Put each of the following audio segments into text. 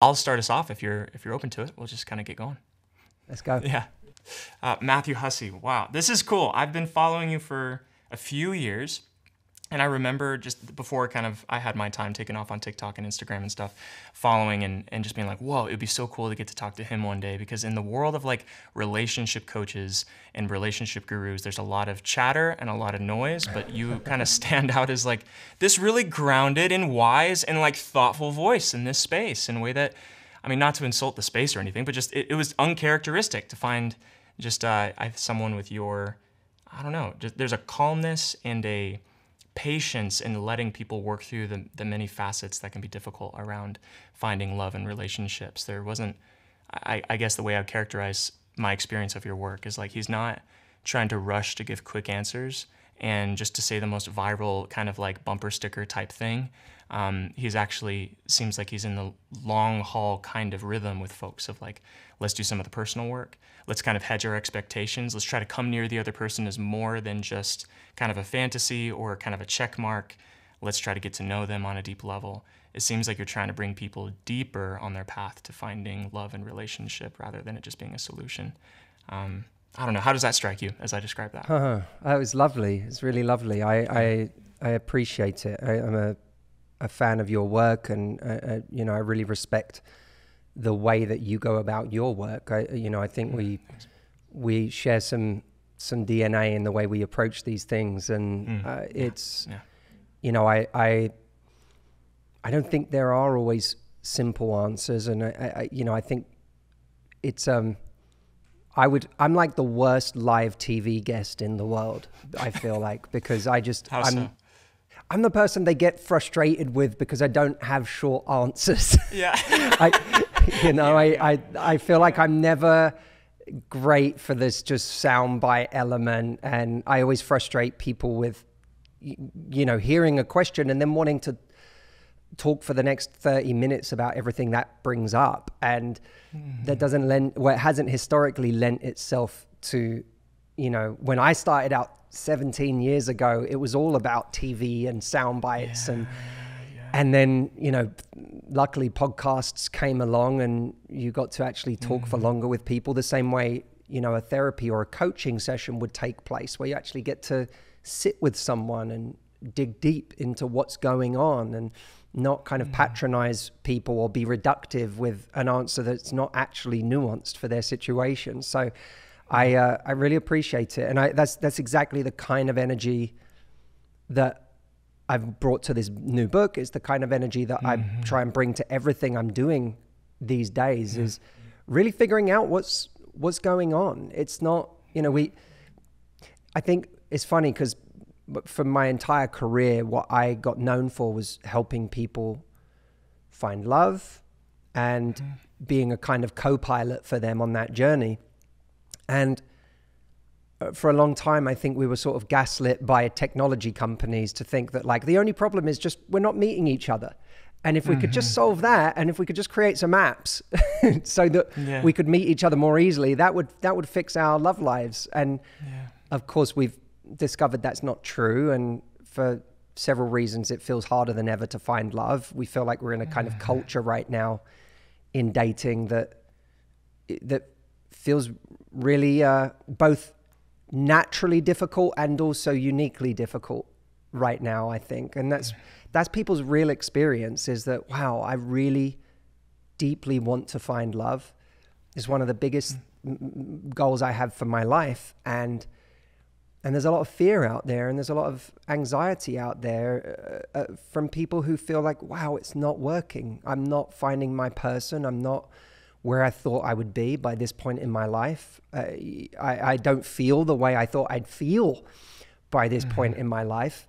I'll start us off if you're if you're open to it. We'll just kind of get going. Let's go. Yeah. Uh, Matthew Hussey. Wow, this is cool. I've been following you for a few years. And I remember just before kind of I had my time taken off on TikTok and Instagram and stuff, following and, and just being like, whoa, it'd be so cool to get to talk to him one day. Because in the world of like relationship coaches and relationship gurus, there's a lot of chatter and a lot of noise, but you kind of stand out as like this really grounded and wise and like thoughtful voice in this space in a way that, I mean, not to insult the space or anything, but just it, it was uncharacteristic to find just uh, I, someone with your, I don't know, just, there's a calmness and a, patience in letting people work through the, the many facets that can be difficult around finding love and relationships. There wasn't, I, I guess the way I would characterize my experience of your work is like he's not trying to rush to give quick answers and just to say the most viral kind of like bumper sticker type thing. Um, he's actually seems like he's in the long haul kind of rhythm with folks of like, let's do some of the personal work. Let's kind of hedge our expectations. Let's try to come near the other person as more than just kind of a fantasy or kind of a check mark. Let's try to get to know them on a deep level. It seems like you're trying to bring people deeper on their path to finding love and relationship rather than it just being a solution. Um, I don't know. How does that strike you as I describe that? Uh, that was lovely. It's really lovely. I I, I appreciate it. I, am a a fan of your work, and uh, uh, you know I really respect the way that you go about your work. I you know I think we we share some some DNA in the way we approach these things, and mm. uh, it's yeah. you know I I I don't think there are always simple answers, and I, I you know I think it's um I would. I'm like the worst live TV guest in the world. I feel like because I just. How I'm, so? I'm the person they get frustrated with because I don't have short answers. Yeah. I, you know, yeah. I, I I feel like I'm never great for this just soundbite element, and I always frustrate people with, you know, hearing a question and then wanting to talk for the next 30 minutes about everything that brings up and mm-hmm. that doesn't lend well it hasn't historically lent itself to you know when i started out 17 years ago it was all about tv and sound bites yeah, and yeah. and then you know luckily podcasts came along and you got to actually talk mm-hmm. for longer with people the same way you know a therapy or a coaching session would take place where you actually get to sit with someone and dig deep into what's going on and not kind of mm. patronize people or be reductive with an answer that's not actually nuanced for their situation. So I uh, I really appreciate it, and I, that's that's exactly the kind of energy that I've brought to this new book. It's the kind of energy that mm-hmm. I try and bring to everything I'm doing these days. Yeah. Is really figuring out what's what's going on. It's not you know we. I think it's funny because for my entire career, what I got known for was helping people find love and mm. being a kind of co pilot for them on that journey. And uh, for a long time, I think we were sort of gaslit by technology companies to think that, like, the only problem is just we're not meeting each other. And if we mm-hmm. could just mm-hmm. solve that, and if we could just create some apps so that yeah. we could meet each other more easily, that would that would fix our love lives. And yeah. of course, we've discovered that's not true. And for several reasons, it feels harder than ever to find love. We feel like we're in a kind of culture right now in dating that that feels really uh, both naturally difficult and also uniquely difficult right now. I think, and that's that's people's real experience is that wow, I really deeply want to find love. Is one of the biggest mm. goals I have for my life, and and there's a lot of fear out there and there's a lot of anxiety out there uh, uh, from people who feel like wow it's not working i'm not finding my person i'm not where i thought i would be by this point in my life uh, I, I, don't feel the way i thought i'd feel by this mm-hmm. point in my life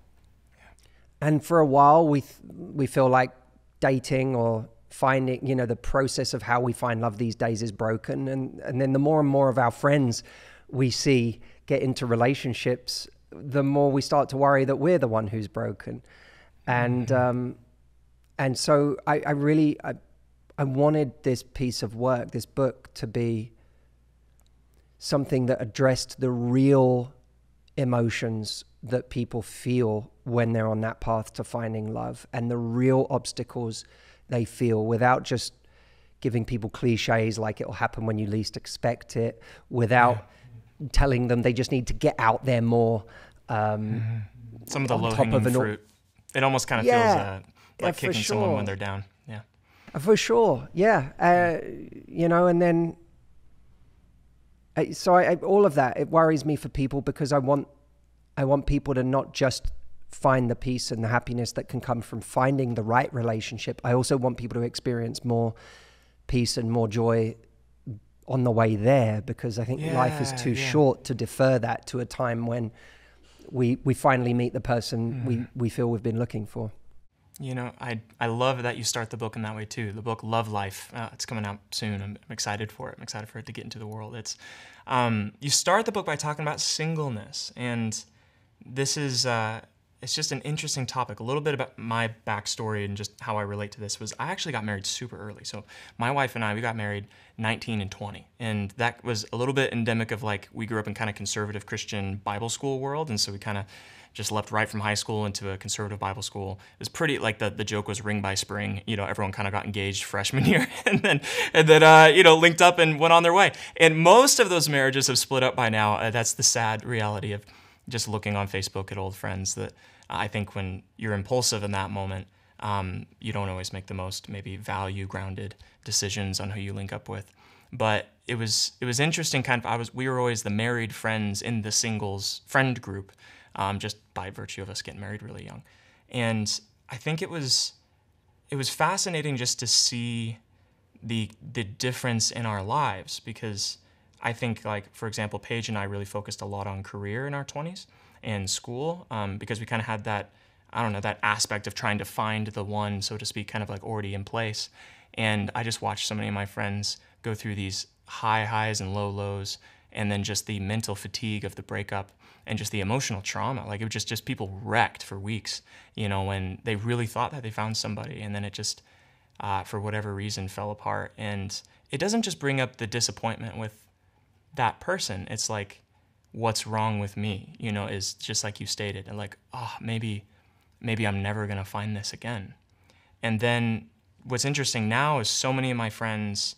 and for a while we th- we feel like dating or finding you know the process of how we find love these days is broken and and then the more and more of our friends we see get into relationships, the more we start to worry that we're the one who's broken. And mm-hmm. um, and so I, I really I, I wanted this piece of work, this book, to be something that addressed the real emotions that people feel when they're on that path to finding love and the real obstacles they feel without just giving people cliches like it'll happen when you least expect it without yeah. telling them they just need to get out there more. Um, mm-hmm. Some of the low hanging fruit. It almost kind of yeah, feels uh, like yeah, kicking sure. someone when they're down. Uh, for sure. Yeah. Uh, you know, and then. Uh, so I, I, all of that it worries me for people because I want I want people to not just find the peace and the happiness that can come from finding the right relationship. I also want people to experience more peace and more joy on the way there because I think yeah, life is too yeah. short to defer that to a time when we we finally meet the person mm. we, we feel we've been looking for. You know, I I love that you start the book in that way too. The book Love Life. Uh, it's coming out soon. I'm, I'm, excited for it. I'm excited for it to get into the world. It's um, you start the book by talking about singleness, and this is uh, it's just an interesting topic. A little bit about my backstory and just how I relate to this was I actually got married super early. So my wife and I we got married 19 and 20, and that was a little bit endemic of like we grew up in kind of conservative Christian Bible school world, and so we kind of just left right from high school into a conservative Bible school. It was pretty like the, the joke was ring by spring. You know, everyone kind of got engaged freshman year and then and then uh, you know linked up and went on their way. And most of those marriages have split up by now. Uh, that's the sad reality of just looking on Facebook at old friends that I think when you're impulsive in that moment, um, you don't always make the most maybe value grounded decisions on who you link up with. But it was it was interesting. Kind of, I was we were always the married friends in the singles friend group, um, just by virtue of us getting married really young. And I think it was it was fascinating just to see the the difference in our lives because I think like for example, Paige and I really focused a lot on career in our 20s and school um, because we kind of had that I don't know that aspect of trying to find the one, so to speak, kind of like already in place. And I just watched so many of my friends go through these high highs and low lows, and then just the mental fatigue of the breakup and just the emotional trauma. Like it was just just people wrecked for weeks, you know, when they really thought that they found somebody, and then it just uh, for whatever reason fell apart. And it doesn't just bring up the disappointment with that person. It's like, what's wrong with me? You know, is just like you stated, and like, oh, maybe, maybe I'm never gonna find this again. And then what's interesting now is so many of my friends.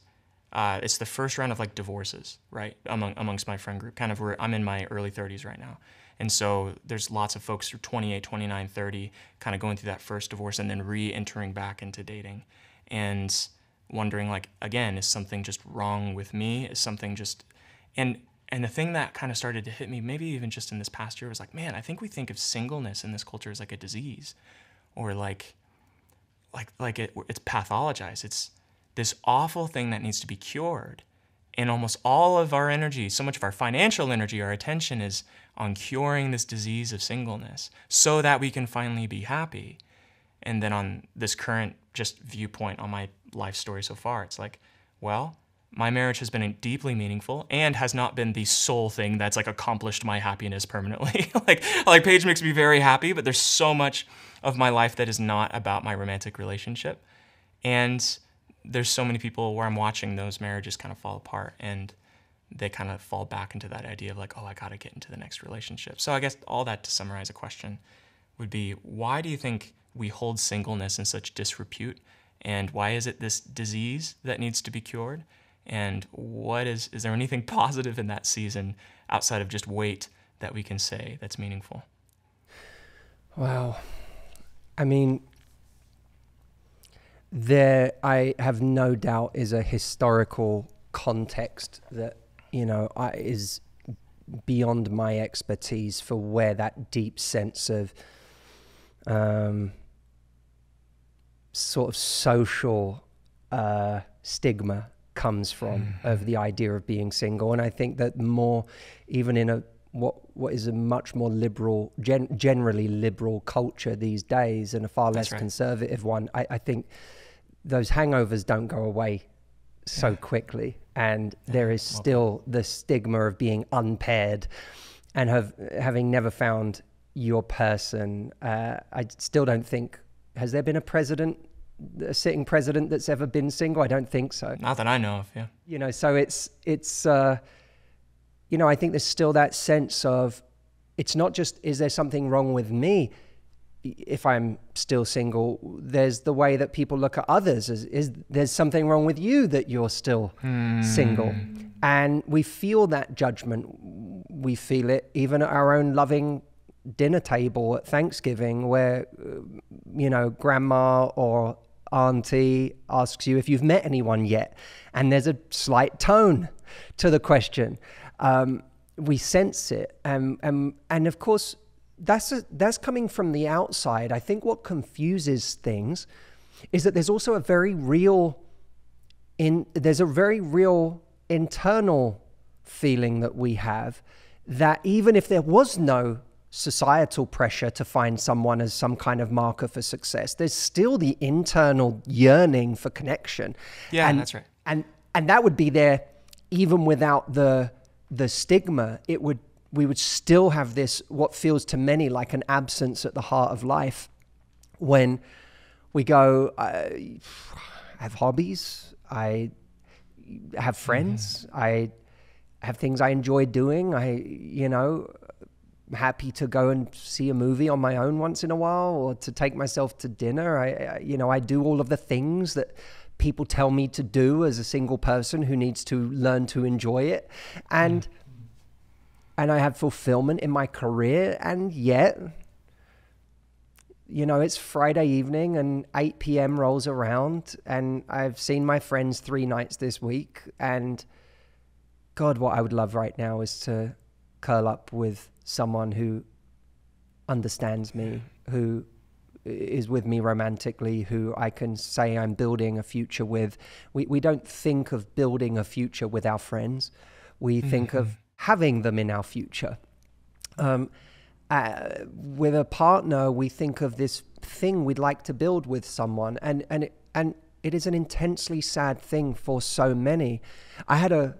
Uh, it's the first round of like divorces, right? Among amongst my friend group, kind of where I'm in my early 30s right now. And so there's lots of folks who are 28, 29, 30, kind of going through that first divorce and then re-entering back into dating. And wondering like again, is something just wrong with me? Is something just and and the thing that kind of started to hit me, maybe even just in this past year, was like, man, I think we think of singleness in this culture as like a disease, or like, like like it, it's pathologized. It's this awful thing that needs to be cured. And almost all of our energy, so much of our financial energy, our attention is on curing this disease of singleness so that we can finally be happy. And then on this current just viewpoint on my life story so far, it's like, well, my marriage has been deeply meaningful and has not been the sole thing that's like accomplished my happiness permanently. like like Paige makes me very happy, but there's so much of my life that is not about my romantic relationship. And there's so many people where I'm watching those marriages kind of fall apart and they kind of fall back into that idea of like, oh, I got to get into the next relationship. So I guess all that to summarize a question would be why do you think we hold singleness in such disrepute? And why is it this disease that needs to be cured? and what is is there anything positive in that season outside of just wait that we can say that's meaningful wow i mean there i have no doubt is a historical context that you know I, is beyond my expertise for where that deep sense of um, sort of social uh, stigma comes from mm. of the idea of being single. And I think that more, even in a what what is a much more liberal, gen, generally liberal culture these days, and a far less right. conservative one, I, I, think those hangovers don't go away so yeah. quickly, and yeah. there is still the stigma of being unpaired, and have having never found your person. Uh, I still don't think has there been a president a sitting president that's ever been single? I don't think so. Not that I know of. Yeah. You know, so it's it's uh, you know I think there's still that sense of it's not just is there something wrong with me. If I'm still single, there's the way that people look at others. Is, is there's something wrong with you that you're still Hmm. single? And we feel that judgment. We feel it even at our own loving dinner table at Thanksgiving, where you know grandma or auntie asks you if you've met anyone yet, and there's a slight tone to the question. Um, we sense it, and and and of course that's a, that's coming from the outside. I think what confuses things is that there's also a very real in there's a very real internal feeling that we have that even if there was no societal pressure to find someone as some kind of marker for success there's still the internal yearning for connection Yeah, and, that's right. and and that would be there even without the the stigma it would we would still have this what feels to many like an absence at the heart of life when we go I have hobbies. I have friends. I have things I enjoy doing. I you know happy to go and see a movie on my own once in a while or to take myself to dinner. I, I you know I do all of the things that people tell me to do as a single person who needs to learn to enjoy it. And and I have fulfillment in my career and yet you know it's Friday evening and 8 p.m. rolls around and I've seen my friends 3 nights this week and god what I would love right now is to curl up with someone who understands me who is with me romantically, who I can say I'm building a future with. We, we don't think of building a future with our friends, we mm-hmm. think of having them in our future. Um, uh, with a partner, we think of this thing we'd like to build with someone, and and it, and it is an intensely sad thing for so many. I had a,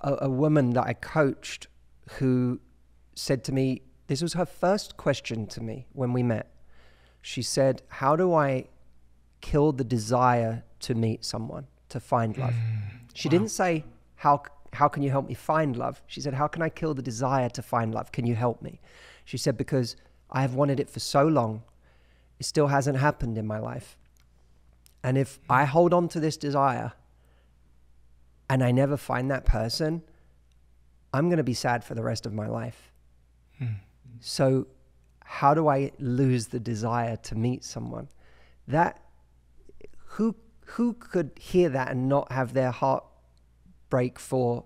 a a woman that I coached who said to me, this was her first question to me when we met. She said, "How do I kill the desire to meet someone, to find love?" She didn't say, "How how can you help me find love?" She said, "How can I kill the desire to find love? Can you help me?" She said, "Because I have wanted it for so long, it still hasn't happened in my life. And if I hold on to this desire and I never find that person, I'm going to be sad for the rest of my life. Hmm. So, how do I lose the desire to meet someone? That who who could hear that and not have their heart break for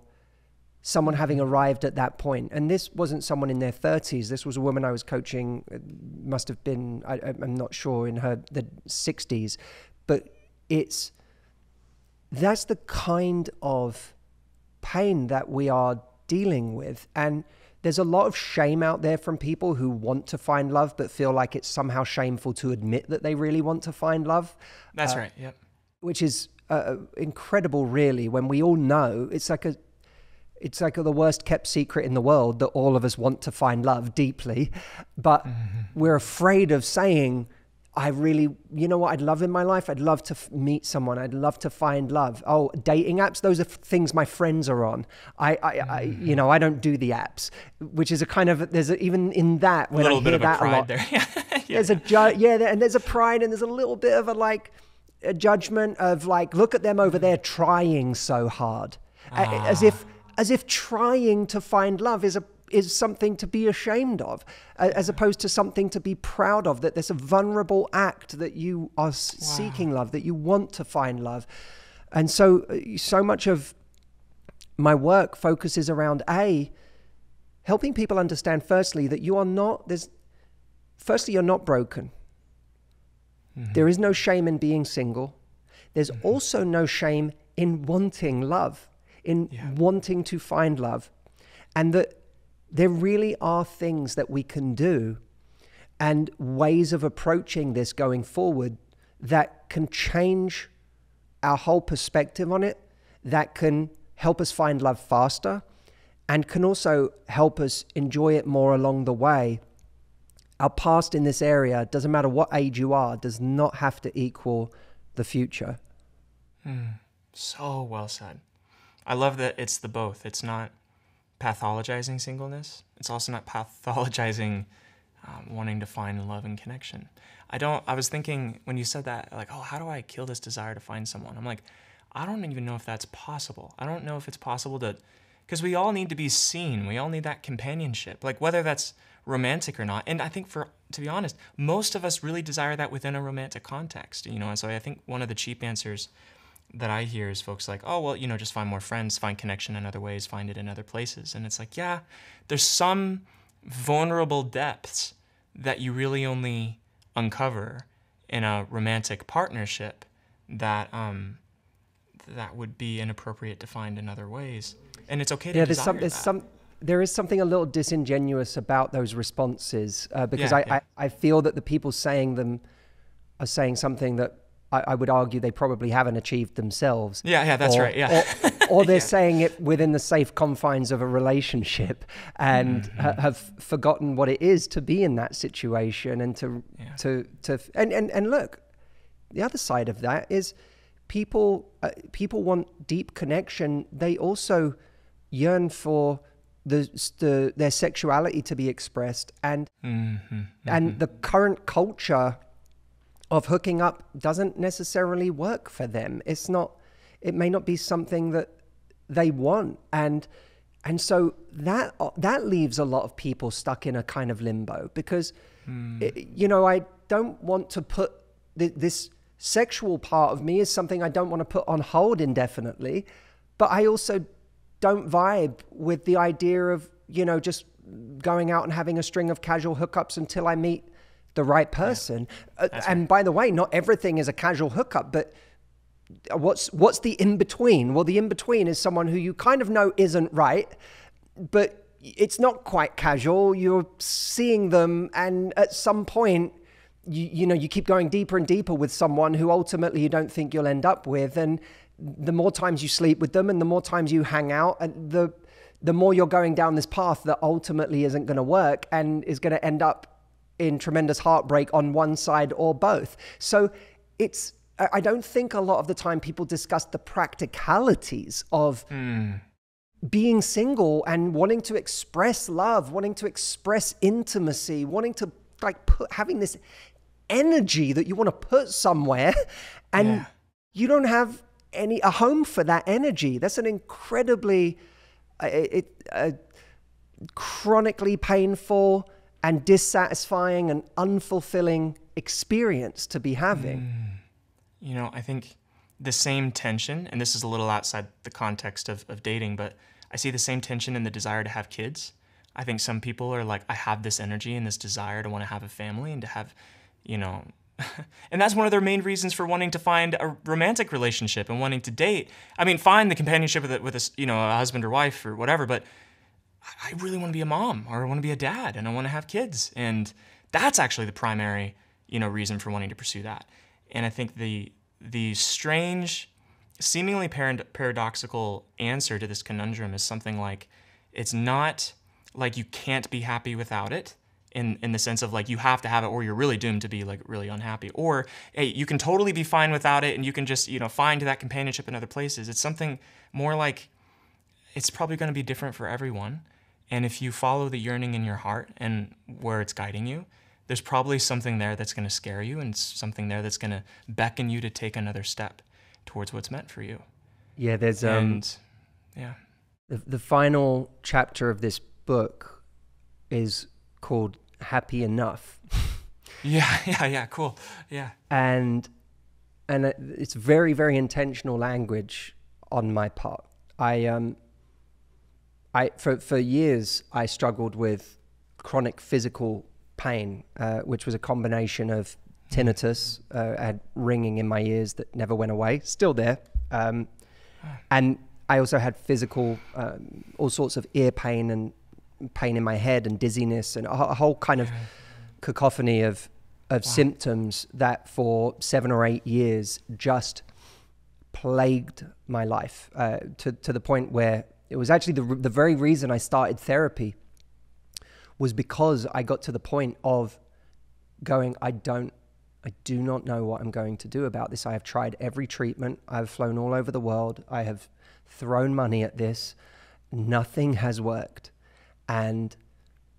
someone having arrived at that point? And this wasn't someone in their 30s. This was a woman I was coaching. uh, Must have been I, I'm not sure in her the 60s, but it's that's the kind of pain that we are dealing with and there's a lot of shame out there from people who want to find love but feel like it's somehow shameful to admit that they really want to find love That's right. Yep. which is uh, incredible really when we all know it's like a it's like the worst kept secret in the world that all of us want to find love deeply but we're afraid of saying I really, you know what I'd love in my life? I'd love to f- meet someone. I'd love to find love. Oh, dating apps, those are f- things my friends are on. I, I, I you know, I don't do the apps, which is a kind of, there's a, even in that, A when little I bit hear of a that a pride lot, there. yeah. there's a ju- yeah, and there's a pride and there's a little bit of a like a judgment of like, look at them over there trying so hard, A- as if as if trying to find love is a is something to be ashamed of, as opposed to something to be proud of. That there's a vulnerable act that you are s- seeking love, that you want to find love, and so uh, so much of my work focuses around a helping people understand firstly that you are not there's firstly you're not broken Mm-hmm. there is no shame in being single there's mm-hmm. also no shame in wanting love in Yeah. wanting to find love and that there really are things that we can do and ways of approaching this going forward that can change our whole perspective on it, that can help us find love faster, and can also help us enjoy it more along the way. Our past in this area, doesn't matter what age you are, does not have to equal the future. So well said. I love that it's the both. It's not pathologizing singleness. It's also not pathologizing um, wanting to find love and connection. I don't. I was thinking when you said that, like, oh, how do I kill this desire to find someone? I'm like, I don't even know if that's possible. I don't know if it's possible to, because we all need to be seen. We all need that companionship, like whether that's romantic or not. And I think for to be honest, most of us really desire that within a romantic context. You know, and so I think one of the cheap answers that I hear is folks like, oh well, you know, just find more friends, find connection in other ways, find it in other places. And it's like, yeah, there's some vulnerable depths that you really only uncover in a romantic partnership that um, that would be inappropriate to find in other ways. And it's okay to yeah, there's some, there's that. some, there is something a little disingenuous about those responses uh, because Yeah, I, yeah. I, I feel that the people saying them are saying something that I, I would argue they probably haven't achieved themselves. Yeah, yeah, that's Or- right. Yeah. Or, or they're saying it within the safe confines of a relationship and Mm-hmm. ha- have forgotten what it is to be in that situation and to Yeah. to to and, and and look, the other side of that is people uh, people want deep connection. They also yearn for the, the their sexuality to be expressed and Mm-hmm. and mm-hmm. the current culture of hooking up doesn't necessarily work for them. It's not. It may not be something that they want, and and so that that leaves a lot of people stuck in a kind of limbo because, i- you know, I don't want to put th- this sexual part of me is something I don't want to put on hold indefinitely, but I also don't vibe with the idea of you know just going out and having a string of casual hookups until I meet the right person. Uh, and by the way, not everything is a casual hookup, but what's what's the in between? Well, the in between is someone who you kind of know isn't right, but it's not quite casual. You're seeing them, and at some point, you you know you keep going deeper and deeper with someone who ultimately you don't think you'll end up with, and the more times you sleep with them, and the more times you hang out, and the the more you're going down this path that ultimately isn't going to work and is going to end up in tremendous heartbreak on one side or both. So it's I don't think a lot of the time people discuss the practicalities of hmm. being single and wanting to express love, wanting to express intimacy, wanting to like put having this energy that you want to put somewhere and Yeah. you don't have any a home for that energy. That's an incredibly uh, it, uh, chronically painful and dissatisfying and unfulfilling experience to be having. you know, I think the same tension, and this is a little outside the context of, of dating, but I see the same tension in the desire to have kids. I think some people are like, I have this energy and this desire to want to have a family and to have, you know, and that's one of their main reasons for wanting to find a romantic relationship and wanting to date. I mean, find the companionship with a, with a, you know, a husband or wife or whatever, but I really want to be a mom or I want to be a dad and I want to have kids. And that's actually the primary, you know, reason for wanting to pursue that. And I think the the strange, seemingly parad- paradoxical answer to this conundrum is something like it's not like you can't be happy without it in in the sense of like you have to have it or you're really doomed to be like really unhappy or hey you can totally be fine without it and you can just you know find that companionship in other places it's something more like it's probably going to be different for everyone. And if you follow the yearning in your heart and where it's guiding you, there's probably something there that's going to scare you and something there that's going to beckon you to take another step towards what's meant for you. Yeah, there's um, and yeah. the, the final chapter of this book is called Happy Enough. Yeah, yeah, yeah, cool. Yeah. and and it's very very intentional language on my part i um i for for years i struggled with chronic physical pain uh, which was a combination of tinnitus uh, i had ringing in my ears that never went away still there um, and i also had physical um, all sorts of ear pain and pain in my head and dizziness and a, a whole kind of cacophony of of symptoms that for seven or eight years just plagued my life uh, to to the point where it was actually the the very reason I started therapy was because I got to the point of going I don't I do not know what I'm going to do about this. I have tried every treatment. I've flown all over the world. I have thrown money at this. Nothing has worked. And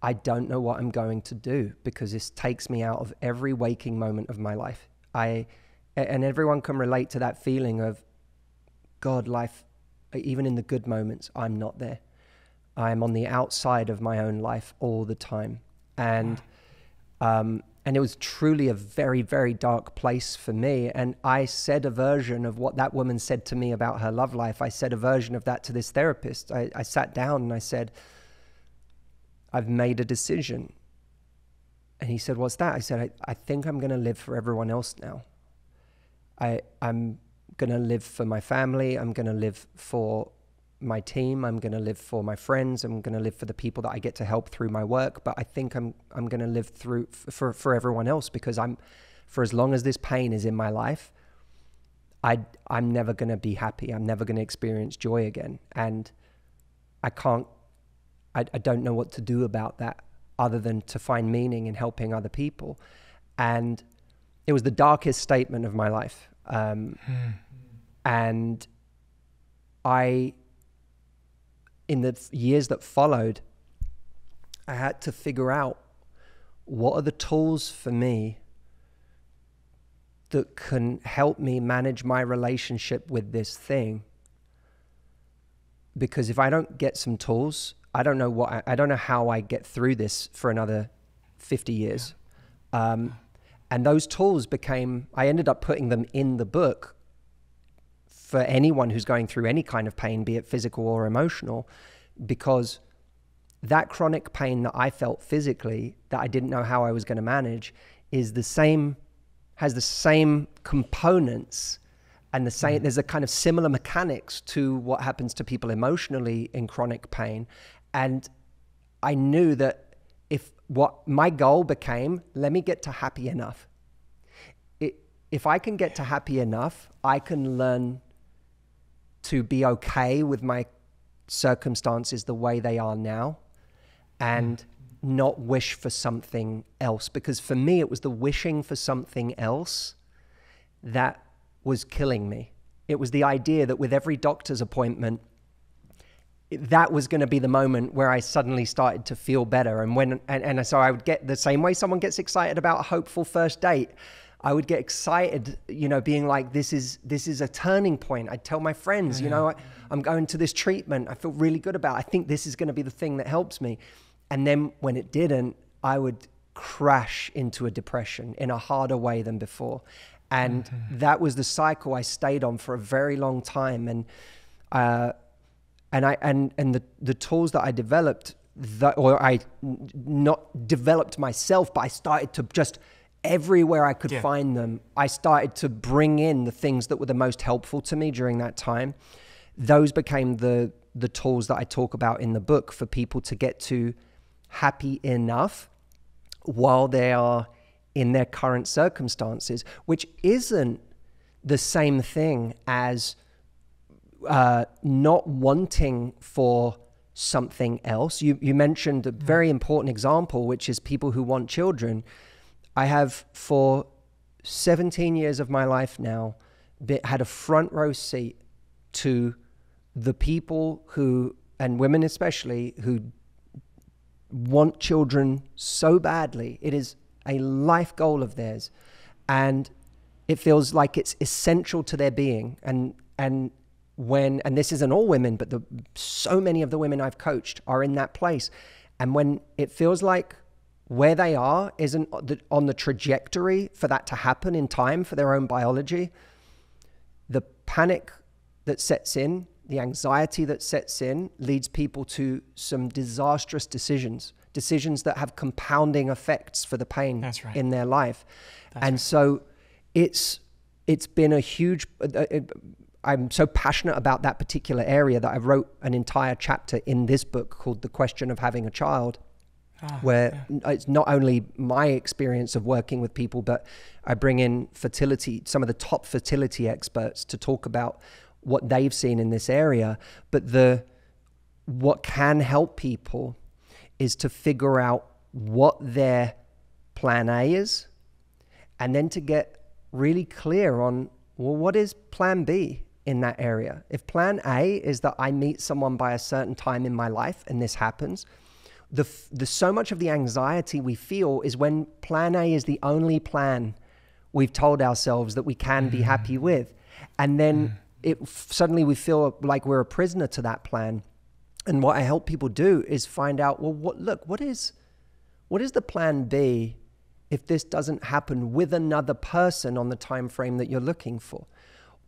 I don't know what I'm going to do because this takes me out of every waking moment of my life. I and everyone can relate to that feeling of God, life, even in the good moments, I'm not there. I'm on the outside of my own life all the time, and um, and it was truly a very very dark place for me. And I said a version of what that woman said to me about her love life. I said a version of that to this therapist. I, I sat down and I said I've made a decision. And he said, What's that? I said, I, I think I'm going to live for everyone else now. I, I'm going to live for my family. I'm going to live for my team. I'm going to live for my friends. I'm going to live for the people that I get to help through my work. But I think I'm, I'm going to live through for, for everyone else because I'm, for as long as this pain is in my life, I, I'm never going to be happy. I'm never going to experience joy again. And I can't I, I don't know what to do about that other than to find meaning in helping other people. And it was the darkest statement of my life. Um, hmm. And I, in the years that followed, I had to figure out what are the tools for me that can help me manage my relationship with this thing. Because if I don't get some tools, I don't know what I, I, don't know how I get through this for another 50 years. Yeah. Um, and those tools became, I ended up putting them in the book for anyone who's going through any kind of pain, be it physical or emotional, because that chronic pain that I felt physically that I didn't know how I was going to manage is the same, has the same components and the same, mm. there's a kind of similar mechanics to what happens to people emotionally in chronic pain. And I knew that if what my goal became, let me get to happy enough. It, if I can get to happy enough, I can learn to be okay with my circumstances the way they are now and not wish for something else. Because for me, it was the wishing for something else that was killing me. It was the idea that with every doctor's appointment, that was going to be the moment where I suddenly started to feel better. And when and, and so I would get the same way someone gets excited about a hopeful first date. I would get excited, you know, being like, "This is this is a turning point." I'd tell my friends, mm-hmm. you know, I, I'm going to this treatment. I feel really good about. It. I think this is going to be the thing that helps me. And then when it didn't, I would crash into a depression in a harder way than before. And mm-hmm. that was the cycle I stayed on for a very long time. And uh, and I and and the the tools that I developed that or I not developed myself, but I started to just everywhere I could yeah. find them, I started to bring in the things that were the most helpful to me during that time. Those became the the tools that I talk about in the book for people to get to happy enough while they are in their current circumstances, which isn't the same thing as uh, not wanting for something else. You, you mentioned a very important example, which is people who want children. I have, for 17 years of my life now, been, had a front row seat to the people who, and women especially, who want children so badly. It is a life goal of theirs. And it feels like it's essential to their being. And, and when, and this isn't all women, but the, so many of the women I've coached are in that place. And when it feels like where they are isn't on the trajectory for that to happen in time for their own biology, the panic that sets in, the anxiety that sets in, leads people to some disastrous decisions, decisions that have compounding effects for the pain right. in their life. That's and right. so it's it's been a huge uh, uh I'm so passionate about that particular area that I wrote an entire chapter in this book called The Question of Having a Child, ah, where yeah. it's not only my experience of working with people, but I bring in fertility, some of the top fertility experts to talk about what they've seen in this area. But the what can help people is to figure out what their plan A is, and then to get really clear on well, what is plan B? In that area. If plan A is that I meet someone by a certain time in my life and this happens, the, the so much of the anxiety we feel is when plan A is the only plan we've told ourselves that we can be happy mm. with. And then mm. it suddenly we feel like we're a prisoner to that plan. And what I help people do is find out, well, what look, what is what is the plan B if this doesn't happen with another person on the time frame that you're looking for?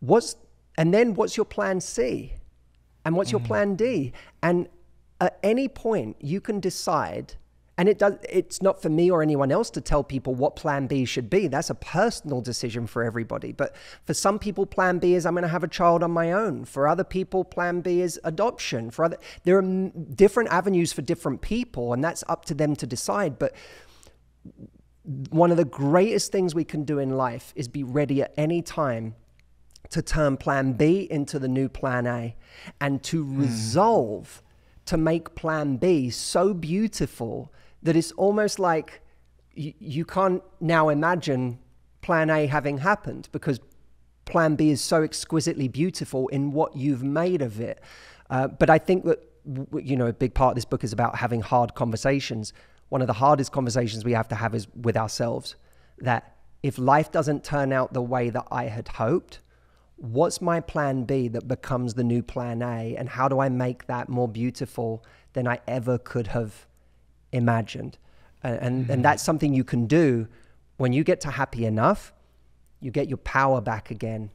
What's and then what's your plan C? And what's mm. your plan D? And at any point you can decide and it does it's not for me or anyone else to tell people what plan B should be. That's a personal decision for everybody. But for some people plan B is I'm going to have a child on my own. For other people plan B is adoption. For other there are different avenues for different people and that's up to them to decide, but one of the greatest things we can do in life is be ready at any time to turn plan B into the new plan A and to mm. resolve to make plan B so beautiful that it's almost like y- you can't now imagine plan A having happened because plan B is so exquisitely beautiful in what you've made of it. Uh, but I think that, you know, a big part of this book is about having hard conversations. One of the hardest conversations we have to have is with ourselves that if life doesn't turn out the way that I had hoped, what's my plan B that becomes the new plan A? And how do I make that more beautiful than I ever could have imagined? And, and, mm-hmm. and that's something you can do when you get to happy enough, you get your power back again.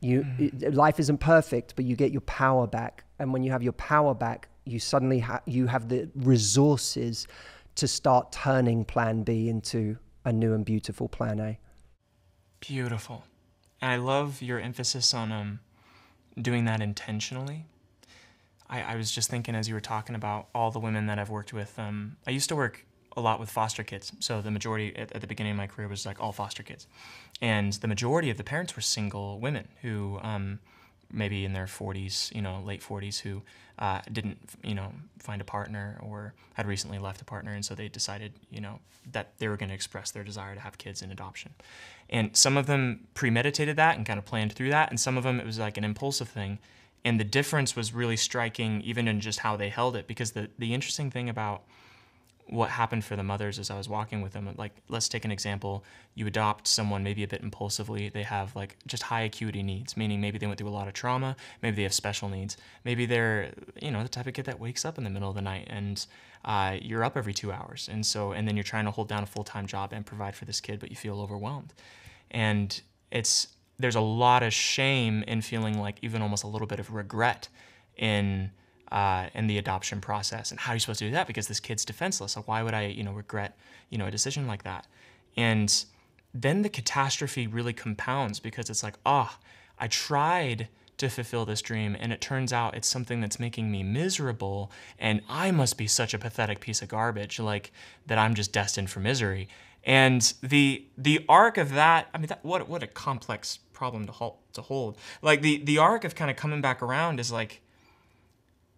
You, mm-hmm. life isn't perfect, but you get your power back. And when you have your power back, you suddenly ha- you have the resources to start turning plan B into a new and beautiful plan A. Beautiful. And I love your emphasis on um, doing that intentionally. I, I, was just thinking as you were talking about all the women that I've worked with. Um, I used to work a lot with foster kids. So the majority at, at, the beginning of my career was like all foster kids. And the majority of the parents were single women who um, maybe in their 40s, you know, late 40s, who uh, didn't, you know, find a partner or had recently left a partner, and so they decided, you know, that they were going to express their desire to have kids in adoption. And some of them premeditated that and kind of planned through that, and some of them it was like an impulsive thing. And the difference was really striking, even in just how they held it, because the the interesting thing about what happened for the mothers as I was walking with them. Like, let's take an example. You adopt someone maybe a bit impulsively. They have like just high acuity needs, meaning maybe they went through a lot of trauma. Maybe they have special needs. Maybe they're, you know, the type of kid that wakes up in the middle of the night and uh, you're up every two hours. And so, and then you're trying to hold down a full time job and provide for this kid, but you feel overwhelmed. And it's, there's a lot of shame in feeling like even almost a little bit of regret in uh, in the adoption process. And how are you supposed to do that? Because this kid's defenseless. So why would I, you know, regret, you know, a decision like that? And then the catastrophe really compounds because it's like, oh, I tried to fulfill this dream and it turns out it's something that's making me miserable and I must be such a pathetic piece of garbage like that I'm just destined for misery. And the the arc of that, I mean that what what a complex problem to hold to hold. Like the the arc of kind of coming back around is like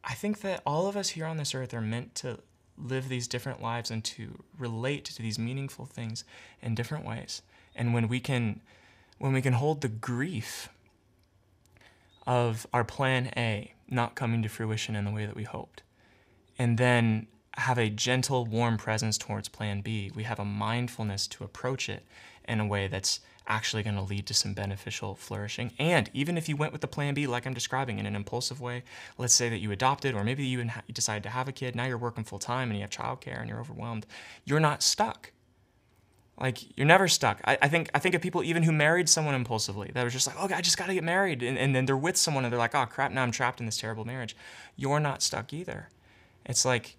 I think that all of us here on this earth are meant to live these different lives and to relate to these meaningful things in different ways. And when we can when we can hold the grief of our plan A not coming to fruition in the way that we hoped, and then have a gentle, warm presence towards plan B, we have a mindfulness to approach it in a way that's actually going to lead to some beneficial flourishing. And even if you went with the plan B, like I'm describing, in an impulsive way, let's say that you adopted, or maybe you decided to have a kid, now you're working full time and you have childcare and you're overwhelmed, you're not stuck. Like you're never stuck. I, I, think I think of people even who married someone impulsively that was just like, oh, I just got to get married, and, and then they're with someone and they're like, oh crap, now I'm trapped in this terrible marriage. You're not stuck either. It's like,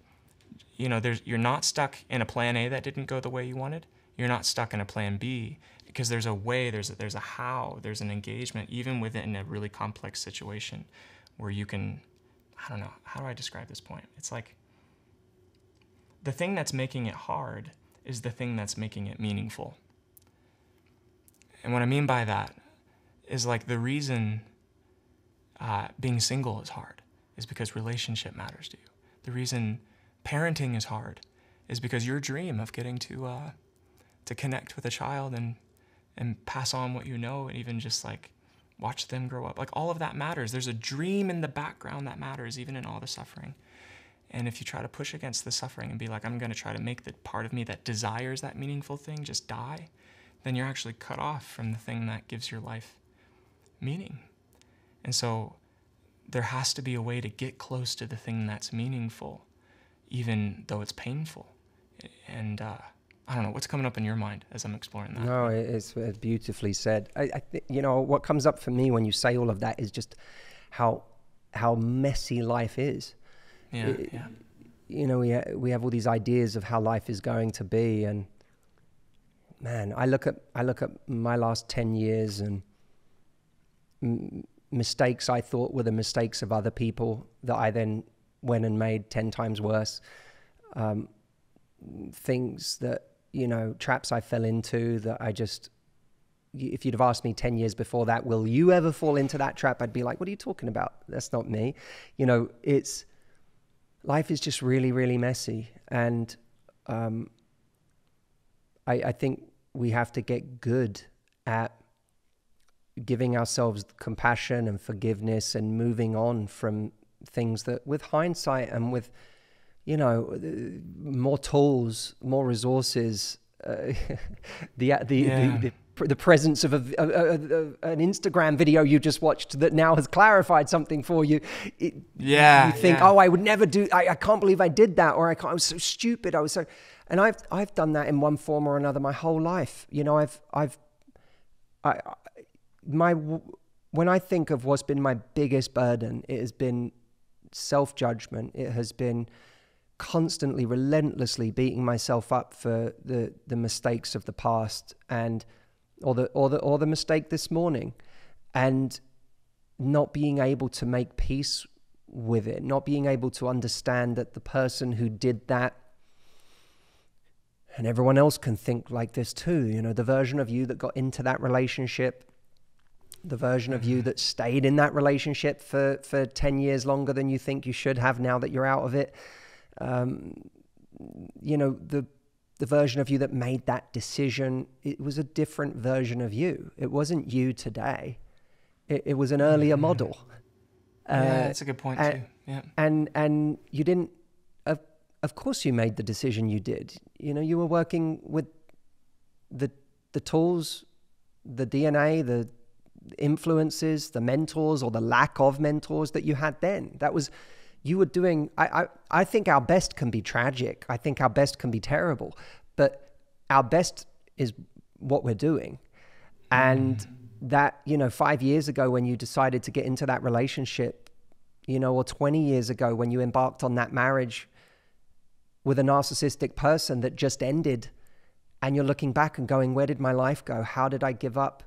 you know, there's you're not stuck in a plan A that didn't go the way you wanted. You're not stuck in a plan B because there's a way, there's a, there's a how, there's an engagement, even within a really complex situation, where you can, I don't know, how do I describe this point? It's like the thing that's making it hard is the thing that's making it meaningful. And what I mean by that is like the reason uh, being single is hard is because relationship matters to you. The reason parenting is hard is because your dream of getting to uh, to connect with a child and and pass on what you know and even just like watch them grow up. Like all of that matters. There's a dream in the background that matters, even in all the suffering. And if you try to push against the suffering and be like, I'm going to try to make the part of me that desires that meaningful thing just die, then you're actually cut off from the thing that gives your life meaning. And so there has to be a way to get close to the thing that's meaningful, even though it's painful. And uh, I don't know what's coming up in your mind as I'm exploring that. No, it's, beautifully said. I, I th- you know what comes up for me when you say all of that is just how how messy life is. Yeah, it, yeah. You know, we ha- we have all these ideas of how life is going to be, and man, I look at I look at my last ten years and m- mistakes I thought were the mistakes of other people that I then went and made ten times worse. Um, things that you know traps I fell into that I just if you'd have asked me 10 years before that will you ever fall into that trap? I'd be like what are you talking about? That's not me. You know it's life is just really really messy. And um, I, I think we have to get good at giving ourselves compassion and forgiveness and moving on from things that with hindsight and with you know more tools more resources uh, the, the, yeah. the, the, the presence of a, a, a, an Instagram video you just watched that now has clarified something for you. It, yeah, you think, yeah. oh, I would never do. I, I can't believe I did that, or I, can't, I was so stupid. I was so, and I've I've done that in one form or another my whole life. You know, I've I've I my when I think of what's been my biggest burden, it has been self judgment. It has been constantly, relentlessly beating myself up for the the mistakes of the past and or the or the or the mistake this morning, and not being able to make peace with it, not being able to understand that the person who did that and everyone else can think like this too. You know, the version of you that got into that relationship, the version of you mm-hmm. that stayed in that relationship for, for 10 years longer than you think you should have now that you're out of it um, you know, the the version of you that made that decision, it was a different version of you. It wasn't you today. It, it was an earlier mm-hmm. model. Uh, yeah, that's a good point and, too. Yeah. And and you didn't. Of of course, you made the decision you did. You know, you were working with the the tools, the DNA, the influences, the mentors or the lack of mentors that you had then. That was you were doing I, I, I think our best can be tragic. I think our best can be terrible. But our best is what we're doing. And mm. that you know five years ago when you decided to get into that relationship you know or 20 years ago when you embarked on that marriage with a narcissistic person that just ended and you're looking back and going where did my life go? How did i give up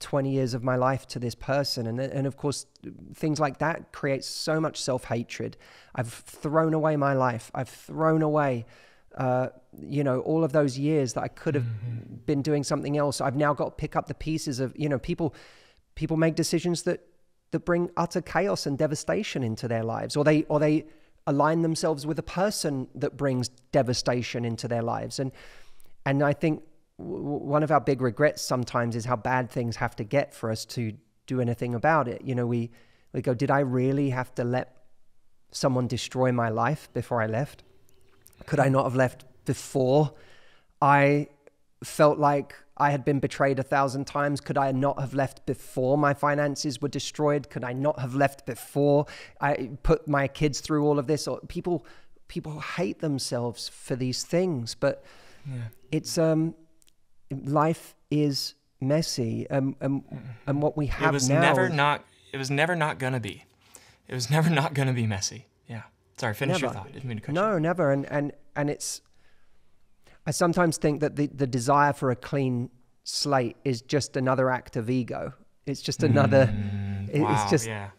20 years of my life to this person. And and of course things like that create so much self-hatred. I've thrown away my life. I've thrown away uh, you know all of those years that i could have mm-hmm. been doing something else. I've now got to pick up the pieces of you know people people make decisions that that bring utter chaos and devastation into their lives or they or they align themselves with a person that brings devastation into their lives. And and i think one of our big regrets sometimes is how bad things have to get for us to do anything about it. You know, we we go, did I really have to let someone destroy my life before I left? Could I not have left before I felt like I had been betrayed a thousand times? Could I not have left before my finances were destroyed? Could I not have left before I put my kids through all of this? Or people people hate themselves for these things, but yeah. it's um life is messy, and and, and what we have it was now never not. It was never not gonna be. It was never not gonna be messy. Yeah. Sorry. Finish never. your thought. Didn't mean to cut no, you. never. And and and it's. I sometimes think that the the desire for a clean slate is just another act of ego. It's just another. Mm, it's wow, just. Yeah.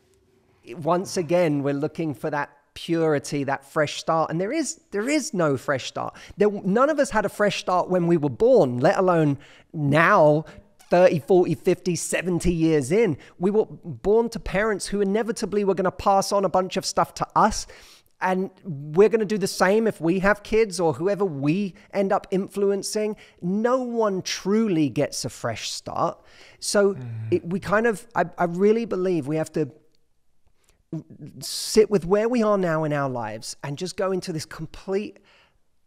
Once again, we're looking for that purity, that fresh start. And there is there is no fresh start. There, none of us had a fresh start when we were born, let alone now 30, 40, 50, 70 years in. We were born to parents who inevitably were going to pass on a bunch of stuff to us. And we're going to do the same if we have kids or whoever we end up influencing. No one truly gets a fresh start. So mm. it, we kind of, I, I really believe we have to sit with where we are now in our lives and just go into this complete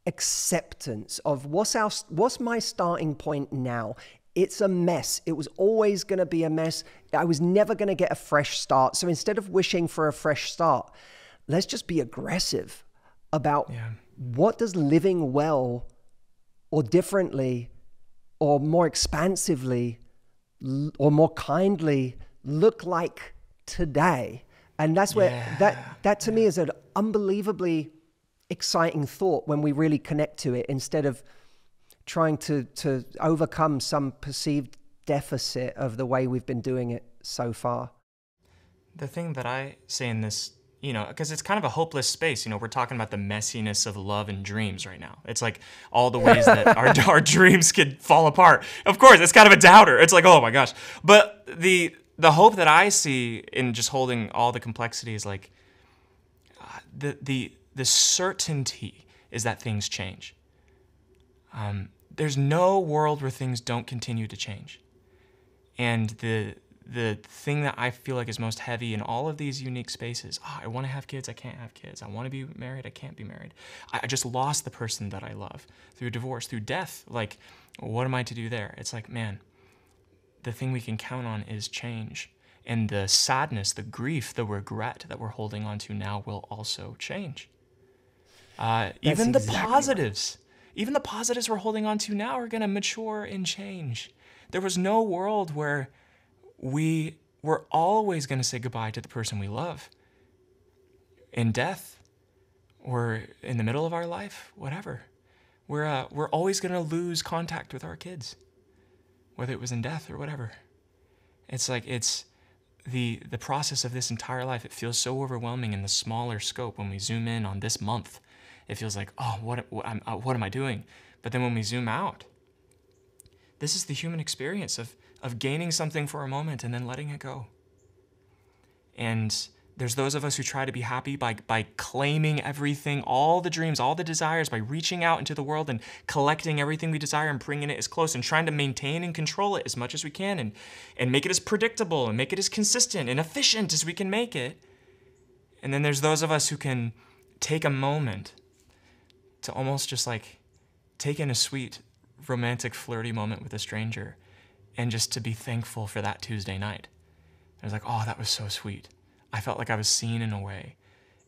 acceptance of what's our what's my starting point now? It's a mess. It was always going to be a mess. I was never going to get a fresh start. So instead of wishing for a fresh start let's just be aggressive about yeah. what does living well or differently or more expansively or more kindly look like today and that's where yeah. that that to me is an unbelievably exciting thought when we really connect to it instead of trying to to overcome some perceived deficit of the way we've been doing it so far. The thing that I say in this, you know, because it's kind of a hopeless space. You know, we're talking about the messiness of love and dreams right now. It's like all the ways that our, our dreams could fall apart. Of course, it's kind of a doubter. It's like, oh my gosh. But the the hope that I see in just holding all the complexity is like uh, the the the certainty is that things change. Um, there's no world where things don't continue to change. And the the thing that I feel like is most heavy in all of these unique spaces, oh, I want to have kids, I can't have kids. I want to be married, I can't be married. I just lost the person that I love through divorce, through death. Like, what am I to do there? It's like, man, the thing we can count on is change. And the sadness, the grief, the regret that we're holding on to now will also change. Uh, even the positives, right. even the positives we're holding on to now are going to mature and change. There was no world where we were always going to say goodbye to the person we love in death or in the middle of our life, whatever. We're, uh, we're always going to lose contact with our kids, whether it was in death or whatever. It's like it's the the process of this entire life. It feels so overwhelming in the smaller scope when we zoom in on this month it feels like, oh, what, what, uh, what am I doing? But then when we zoom out, this is the human experience of, of gaining something for a moment and then letting it go. And there's those of us who try to be happy by, by claiming everything, all the dreams, all the desires, by reaching out into the world and collecting everything we desire and bringing it as close and trying to maintain and control it as much as we can and, and make it as predictable and make it as consistent and efficient as we can make it. And then there's those of us who can take a moment to almost just like take in a sweet, romantic, flirty moment with a stranger and just to be thankful for that Tuesday night. I was like, oh, that was so sweet. I felt like I was seen in a way,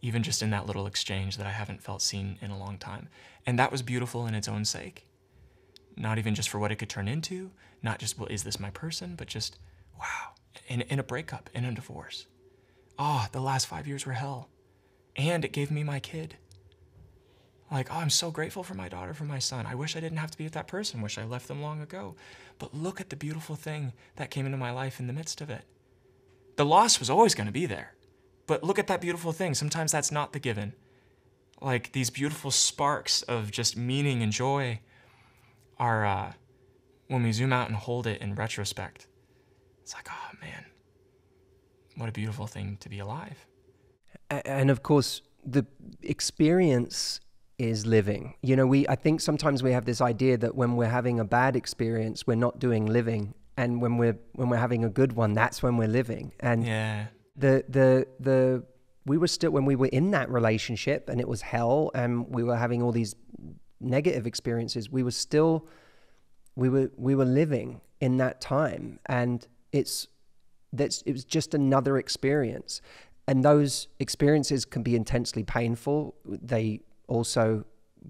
even just in that little exchange that I haven't felt seen in a long time. And that was beautiful in its own sake. Not even just for what it could turn into, not just, well, is this my person, but just, wow, in, in a breakup, in a divorce. Oh, the last five years were hell. And it gave me my kid. Like, oh, I'm so grateful for my daughter, for my son. I wish I didn't have to be with that person. Wish I left them long ago. But look at the beautiful thing that came into my life in the midst of it. The loss was always going to be there. But look at that beautiful thing. Sometimes that's not the given. Like these beautiful sparks of just meaning and joy are uh, when we zoom out and hold it in retrospect. It's like, oh man, what a beautiful thing to be alive. And of course, the experience is living. You know, we I think sometimes we have this idea that when we're having a bad experience, we're not doing living, and when we're when we're having a good one, that's when we're living. And yeah, the the the we were still when we were in that relationship and it was hell, and we were having all these negative experiences. We were still we were we were living in that time, and it's that's it was just another experience and those experiences can be intensely painful they also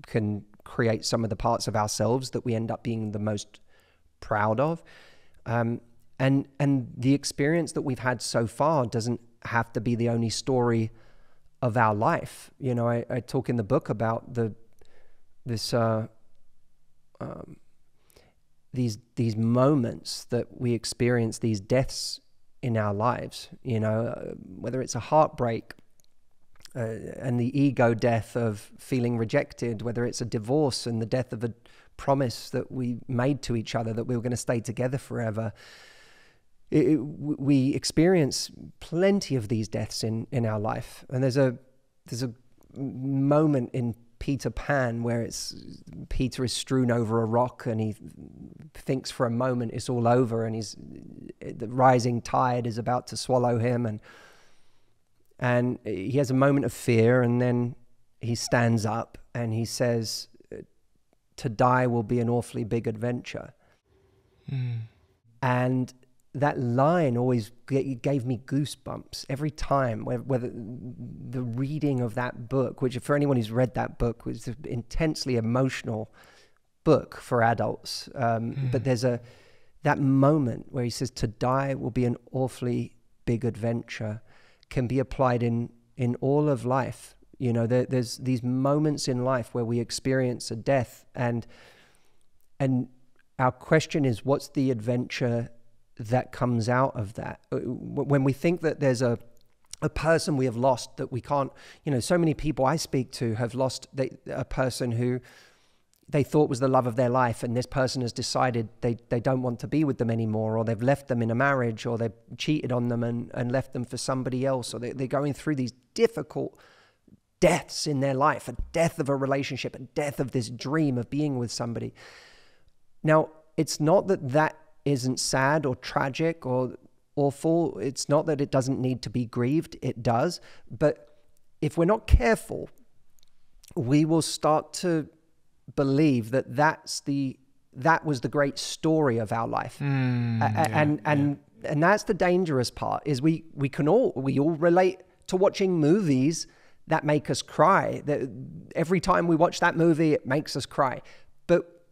can create some of the parts of ourselves that we end up being the most proud of. Um, and and the experience that we've had so far doesn't have to be the only story of our life. You know, I, I talk in the book about the this uh, um, these these moments that we experience, these deaths in our lives. You know, uh, whether it's a heartbreak uh, and the ego death of feeling rejected, whether it's a divorce and the death of a promise that we made to each other that we were going to stay together forever. It, it, we experience plenty of these deaths in, in our life, and there's a there's a moment in Peter Pan where it's Peter is strewn over a rock and he thinks for a moment it's all over and he's the rising tide is about to swallow him and and he has a moment of fear, and then he stands up and he says, "To die will be an awfully big adventure." Mm. And that line always gave me goosebumps every time. Whether the reading of that book, which for anyone who's read that book, was an intensely emotional book for adults. Um, mm. But there's a that moment where he says, "To die will be an awfully big adventure," can be applied in in all of life. You know, there, there's these moments in life where we experience a death, and and our question is, what's the adventure that comes out of that. Uh, when we think that there's a a person we have lost that we can't, you know, so many people I speak to have lost a person who they thought was the love of their life, and this person has decided they, they don't want to be with them anymore, or they've left them in a marriage, or they've cheated on them and, and left them for somebody else, or they, they're going through these difficult deaths in their life a death of a relationship, a death of this dream of being with somebody. Now, it's not that that isn't sad or tragic or awful. It's not that it doesn't need to be grieved, it does. But if we're not careful, we will start to believe that that's the that was the great story of our life mm, and yeah, and and, yeah. and that's the dangerous part is we we can all we all relate to watching movies that make us cry that every time we watch that movie it makes us cry but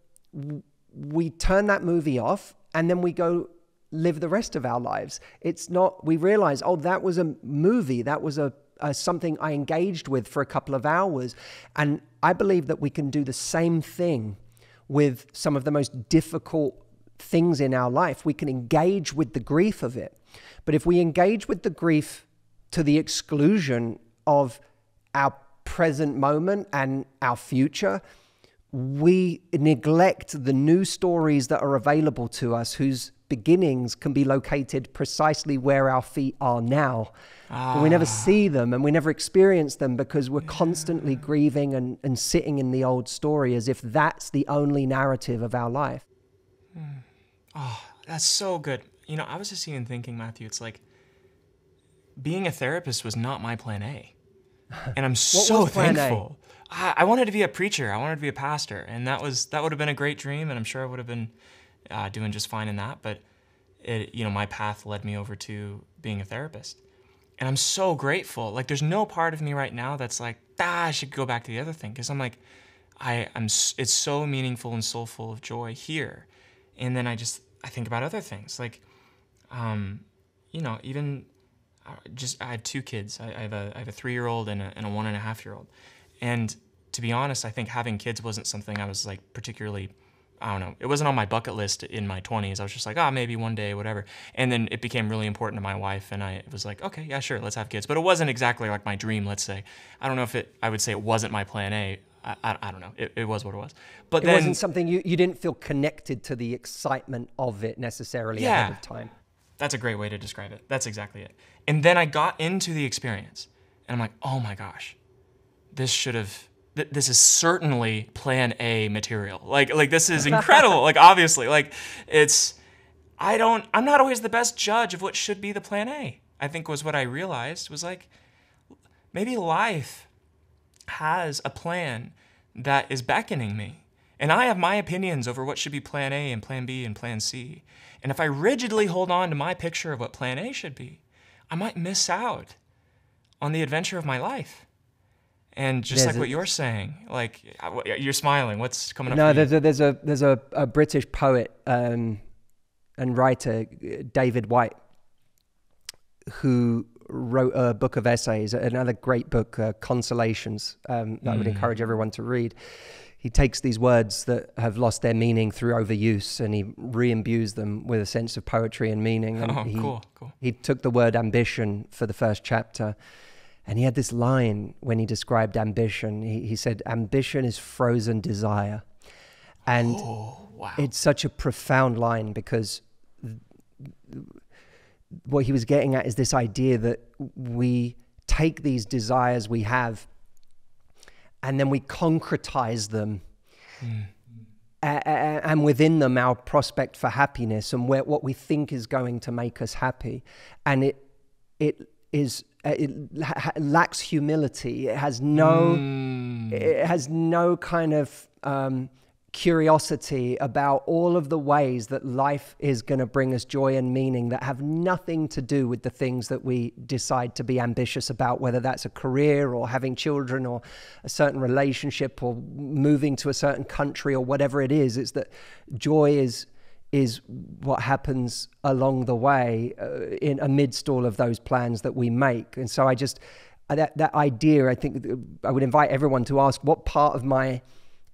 we turn that movie off and then we go live the rest of our lives. It's not, we realize, oh, that was a movie, that was a, a, something I engaged with for a couple of hours. And I believe that we can do the same thing with some of the most difficult things in our life. We can engage with the grief of it. But if we engage with the grief to the exclusion of our present moment and our future, we neglect the new stories that are available to us whose beginnings can be located precisely where our feet are now. Ah. We never ah. see them and we never experience them because we're constantly grieving and, and sitting in the old story as if that's the only narrative of our life. Mm. Oh, that's so good. You know, I was just even thinking, Matthew, it's like being a therapist was not my plan A. And I'm so thankful. I wanted to be a preacher. I wanted to be a pastor, and that was that would have been a great dream, and I'm sure I would have been uh, doing just fine in that. But it, you know, my path led me over to being a therapist, and I'm so grateful. Like, there's no part of me right now that's like, ah, I should go back to the other thing, because I'm like, I, I'm. It's so meaningful and so full of joy here, and then I just I think about other things like, um, you know, even just I have two kids. I, I have a I have a three year old and a, and a one and a half year old, and to be honest, I think having kids wasn't something I was like particularly I don't know. It wasn't on my bucket list in my 20s. I was just like, ah, oh, maybe one day, whatever. And then it became really important to my wife, and I was like, okay, yeah, sure, let's have kids. But it wasn't exactly like my dream, let's say. I don't know if it. I would say it wasn't my plan A. I, I, I don't know. It, it was what it was. But it then, wasn't something you, you didn't feel connected to the excitement of it necessarily yeah, ahead of time. That's a great way to describe it. That's exactly it. And then I got into the experience, and I'm like, oh my gosh, this should have th- this is certainly plan A material. Like like this is incredible. like obviously, like it's I don't I'm not always the best judge of what should be the plan A. I think was what I realized was like maybe life has a plan that is beckoning me. And I have my opinions over what should be plan A and plan B and plan C. And if I rigidly hold on to my picture of what plan A should be, I might miss out on the adventure of my life. And just there's like what you're saying, like you're smiling. What's coming up? No, there's a, there's a there's a, a British poet um, and writer, David Whyte who wrote a book of essays, another great book, uh, Consolations, um, that mm. I would mm. encourage everyone to read. He takes these words that have lost their meaning through overuse and he re-imbues them with a sense of poetry and meaning. And oh, he, cool, cool. He took the word ambition for the first chapter and he had this line when he described ambition. He, he said, Ambition is frozen desire. And oh, wow. it's such a profound line because what he was getting at is this idea that we take these desires we have and then we concretize them. Mm. and within them, our prospect for happiness and where, what we think is going to make us happy. And it, it is it lacks humility. It has no, mm. it has no kind of um, curiosity about all of the ways that life is going to bring us joy and meaning that have nothing to do with the things that we decide to be ambitious about, whether that's a career or having children or a certain relationship or moving to a certain country or whatever it is. It's that joy is is what happens along the way uh, in amidst all of those plans that we make. And so I just that that idea, I think I would invite everyone to ask what part of my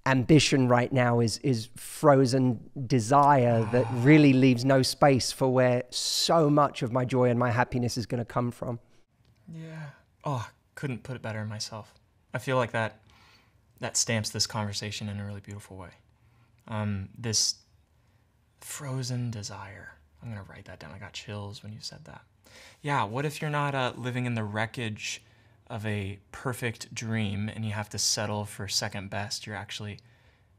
ambition right now is is frozen desire that really leaves no space for where so much of my joy and my happiness is going to come from. Yeah. Oh, couldn't put it better myself. I feel like that that stamps this conversation in a really beautiful way. Um, this frozen desire. I'm gonna write that down. I got chills when you said that. Yeah. What if you're not uh, living in the wreckage? Of a perfect dream and you have to settle for second best, you're actually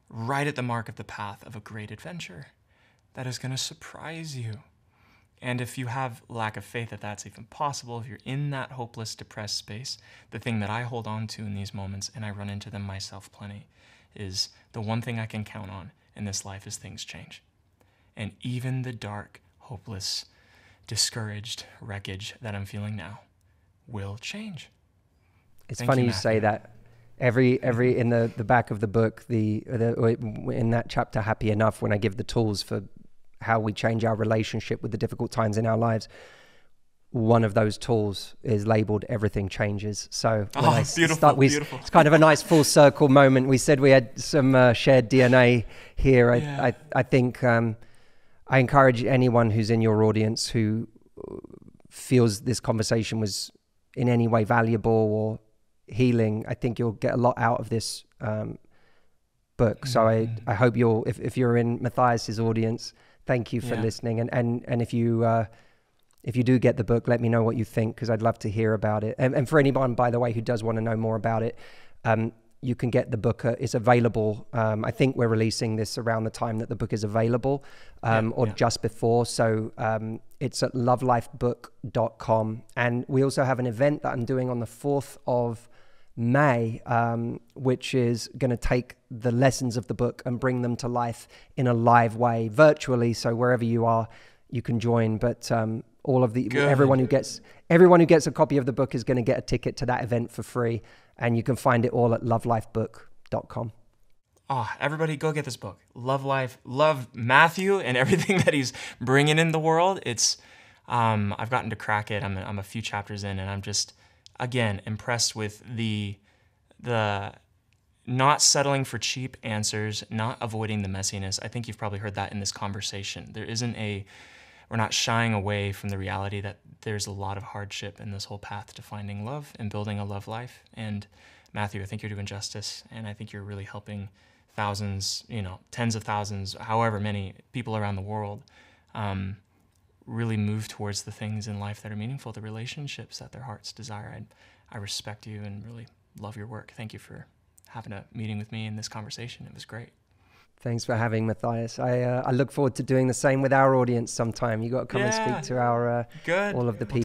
right at the mark of the path of a great adventure that is going to surprise you. And if you have lack of faith that that's even possible, if you're in that hopeless, depressed space, the thing that I hold on to in these moments, and I run into them myself plenty, is the one thing I can count on in this life is things change. And even the dark, hopeless, discouraged wreckage that I'm feeling now will change. It's Thank funny you, you say that. Every every in the the back of the book, the, the in that chapter, happy enough, when I give the tools for how we change our relationship with the difficult times in our lives one of those tools is labeled everything changes so oh, start, we, beautiful. it's kind of a nice full circle moment we said we had some uh, shared dna here i, yeah. I, I, think um, i encourage anyone who's in your audience who feels this conversation was in any way valuable or healing, I think you'll get a lot out of this um, book. So mm. I, I hope you'll, if, if you're in Matthias's audience, thank you for yeah. listening. And, and, and if you, uh, if you do get the book, let me know what you think because I'd love to hear about it. And, and, for anyone, by the way, who does want to know more about it, um, you can get the book. Uh, it's available. Um, I think we're releasing this around the time that the book is available, um, yeah, or yeah. just before. So um, it's at lovelifebook.com. And we also have an event that I'm doing on the 4th of May, um, which is going to take the lessons of the book and bring them to life in a live way, virtually. So wherever you are, you can join. But um, all of the Good. everyone who gets everyone who gets a copy of the book is going to get a ticket to that event for free, and you can find it all at lovelifebook.com. Oh, everybody go get this book. Love life, love Matthew and everything that he's bringing in the world. It's um, I've gotten to crack it. I'm I'm a few chapters in, and I'm just again impressed with the the not settling for cheap answers, not avoiding the messiness. I think you've probably heard that in this conversation. There isn't a we're not shying away from the reality that there's a lot of hardship in this whole path to finding love and building a love life. And Matthew, I think you're doing justice, and I think you're really helping thousands, you know, tens of thousands, however many people around the world. Um, really move towards the things in life that are meaningful, the relationships that their hearts desire. I, I respect you and really love your work. Thank you for having a meeting with me in this conversation. It was great. Thanks for having Matthias. I uh, I look forward to doing the same with our audience sometime. You got to come yeah. and speak to our uh, Good. all of the people.